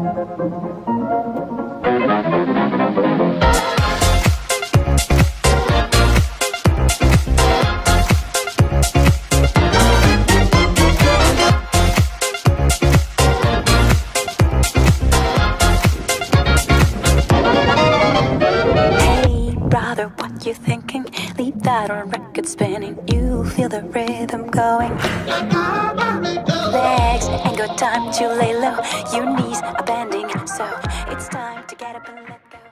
Hey, brother, what you thinking? Leave that on record spinning. You feel the rhythm going time to lay low. Your knees are bending, so it's time to get up and let go.